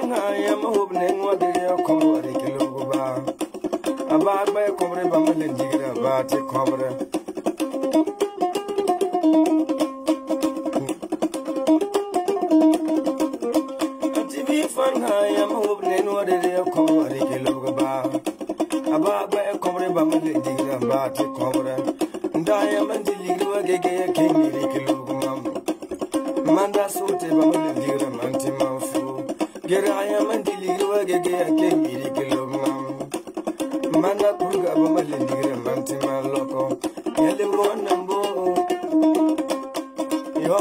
fanga ya mahub ne ngwade ya komro de kilo ba aba ba komre ba malen digira ba te komre tibi fanga ya mahub ne ngwade ya komro de kilo ba aba ba komre ba malen digira ba te komre nda ya mandi ligwa gege ya kingi de kilo manda sote ba malen Giraya mandili ruwa gege ake miri kilo mam. Mana purga bo malindi gram manti maloko. Yele mo nambo. Yo